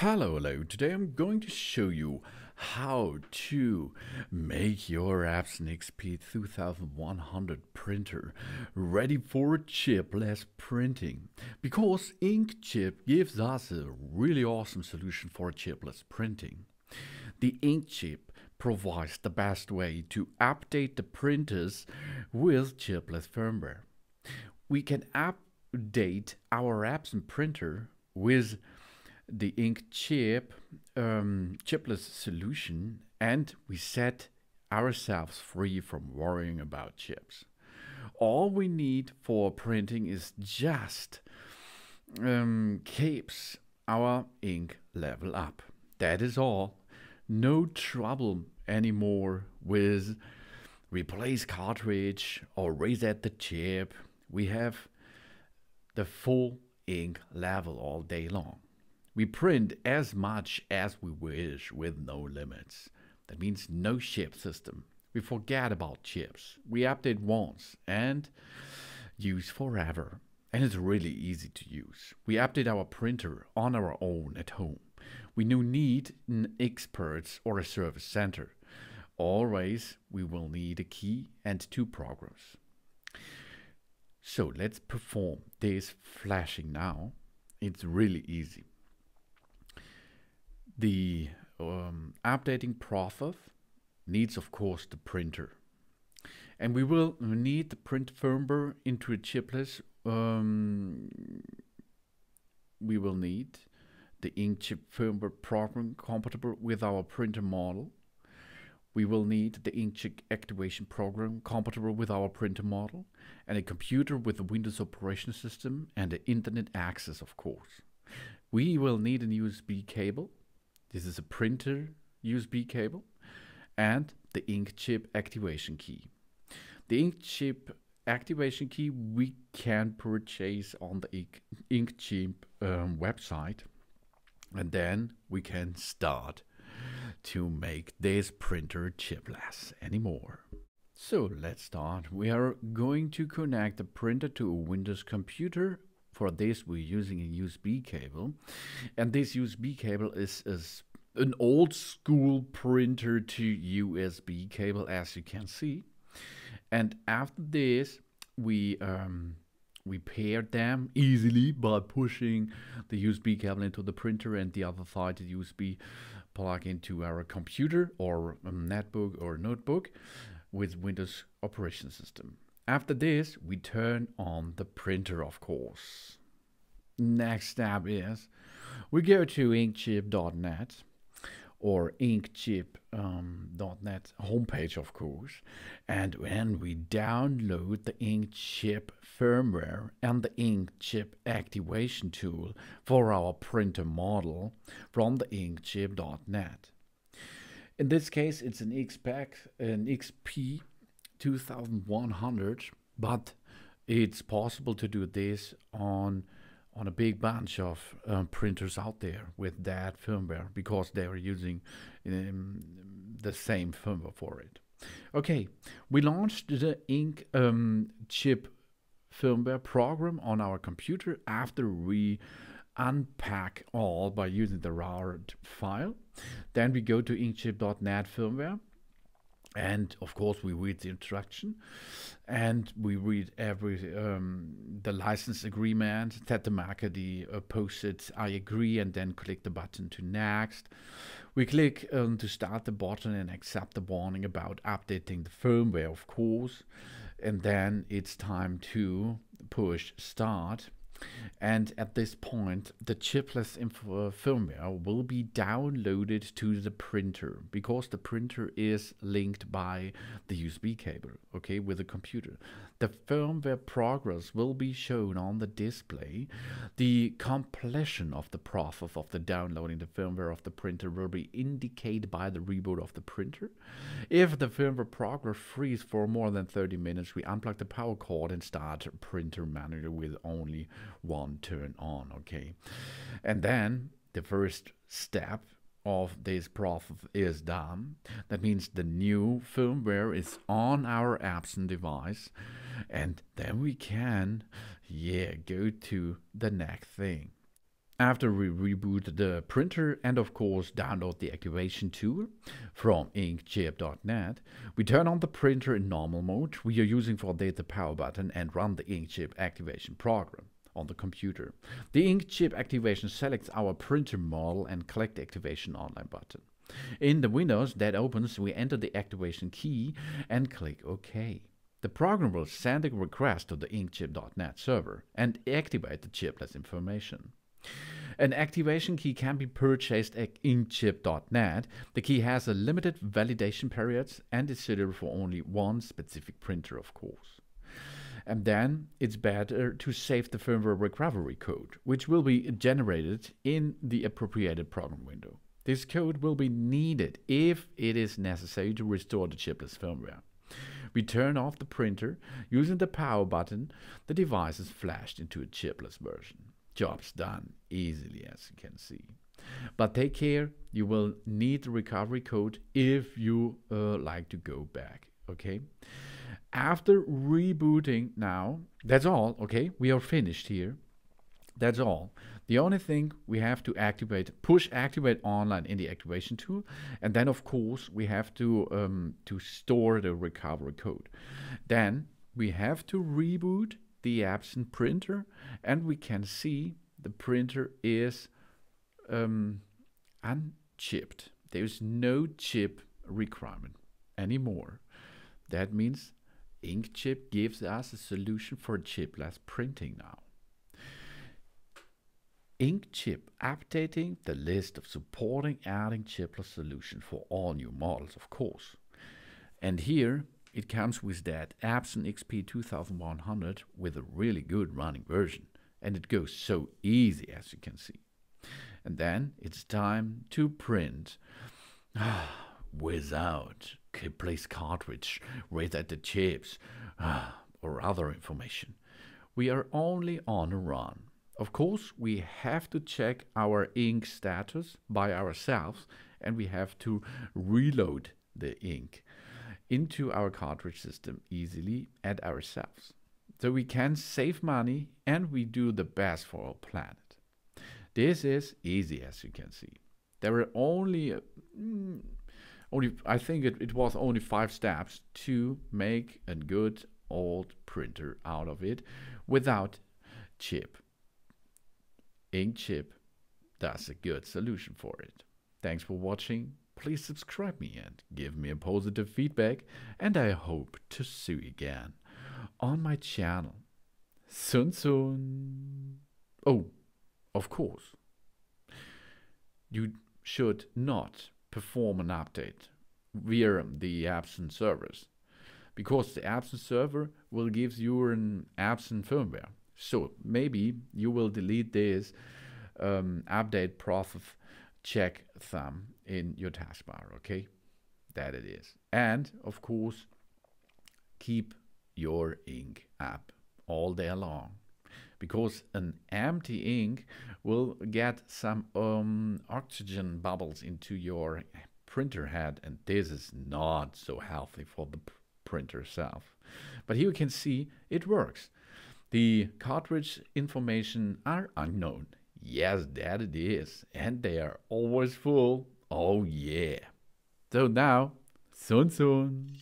Hello, hello. Today I'm going to show you how to make your Epson XP 2100 printer ready for chipless printing because Inkchip gives us a really awesome solution for chipless printing. The Inkchip provides the best way to update the printers with chipless firmware. We can update our Epson printer with the Inkchip um, chipless solution and we set ourselves free from worrying about chips. All we need for printing is just um, keeps our ink level up. That is all. No trouble anymore with replace cartridge or reset the chip. We have the full ink level all day long. We print as much as we wish with no limits. That means no chip system. We forget about chips. We update once and use forever. And it's really easy to use. We update our printer on our own at home. We no need an expert or a service center. Always we will need a key and two programs. So let's perform this flashing now. It's really easy. The um, updating process needs, of course, the printer. And we will need the print firmware into a chipless. Um, we will need the Inkchip firmware program compatible with our printer model. We will need the Inkchip activation program compatible with our printer model and a computer with a Windows operation system and the internet access, of course. We will need a USB cable this is a printer USB cable and the Inkchip activation key. The Inkchip activation key we can purchase on the Inkchip um, website and then we can start to make this printer chipless anymore. So let's start. We are going to connect the printer to a Windows computer for this, we're using a USB cable. And this USB cable is, is an old school printer to USB cable, as you can see. And after this, we um, we paired them easily by pushing the USB cable into the printer and the other side the USB plug into our computer or netbook or notebook with Windows operation system. After this, we turn on the printer, of course. Next step is we go to inkchip.net or inkchip.net um, homepage, of course, and then we download the Inkchip firmware and the Inkchip activation tool for our printer model from the inkchip.net. In this case, it's an XPAC, an XP 2100, but it's possible to do this on on a big bunch of um, printers out there with that firmware because they are using um, the same firmware for it. Okay, we launched the Ink um, chip firmware program on our computer after we unpack all by using the RAR file. Then we go to inkchip.net firmware and of course we read the instruction and we read every um, the license agreement that the marker the uh, posted i agree and then click the button to next. We click um, to start the button and accept the warning about updating the firmware of course. And then it's time to push start and at this point, the chipless firmware will be downloaded to the printer because the printer is linked by the USB cable, okay, with the computer. The firmware progress will be shown on the display. The completion of the process of the downloading the firmware of the printer will be indicated by the reboot of the printer. If the firmware progress freeze for more than 30 minutes, we unplug the power cord and start printer manually with only one turn on, okay? And then the first step of this process is done. That means the new firmware is on our Epson device and then we can, yeah, go to the next thing. after we reboot the printer and of course download the activation tool from inkchip.net, we turn on the printer in normal mode we are using for data power button and run the Inkchip activation program on the computer. The Inkchip activation selects our printer model and the activation online button. In the windows that opens, we enter the activation key and click OK. The program will send a request to the inkchip.net server and activate the chipless information. An activation key can be purchased at inkchip.net. The key has a limited validation period and is suitable for only one specific printer, of course. And then it's better to save the firmware recovery code, which will be generated in the appropriated program window. This code will be needed if it is necessary to restore the chipless firmware. We turn off the printer. Using the power button, the device is flashed into a chipless version. Job's done easily as you can see. But take care, you will need the recovery code if you uh, like to go back, okay? After rebooting now, that's all, okay? We are finished here. That's all. The only thing we have to activate, push activate online in the activation tool, and then of course we have to um, to store the recovery code. Then we have to reboot the Epson printer and we can see the printer is um, unchipped. There's no chip requirement anymore. That means Inkchip gives us a solution for chipless printing now. Inkchip updating the list of supporting adding chipless solution for all new models, of course. And here it comes with that Epson XP 2100 with a really good running version. And it goes so easy as you can see. And then it's time to print without place cartridge at the chips or other information. We are only on a run. Of course, we have to check our ink status by ourselves and we have to reload the ink into our cartridge system easily at ourselves. So we can save money and we do the best for our planet. This is easy as you can see. There are only, mm, only I think it, it was only five steps to make a good old printer out of it without chip. Inkchip that's a good solution for it. Thanks for watching please subscribe me and give me a positive feedback and I hope to see you again on my channel. Soon soon. Oh, of course. You should not perform an update via the Epson servers because the Epson server will give you an Epson firmware. So maybe you will delete this um, update process check thumb in your taskbar, okay? That it is. And of course, keep your ink up all day long because an empty ink will get some um, oxygen bubbles into your printer head and this is not so healthy for the printer itself. But here you can see it works. The cartridge information are unknown. Yes, that it is. And they are always full. Oh, yeah. So now, soon, soon.